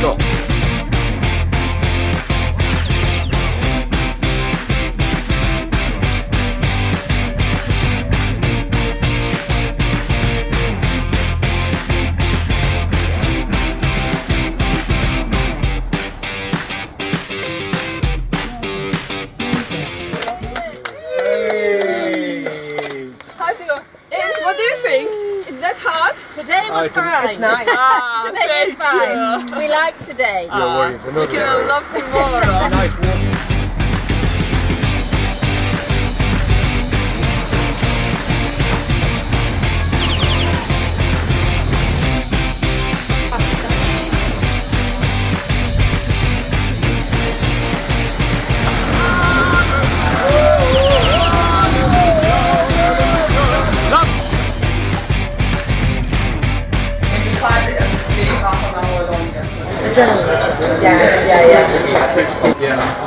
고! Today was fine. It's nice. Ah, today is fine. you. We like today. No worries. We can love tomorrow. Nice Yeah, Yes, yeah, yeah. Yeah.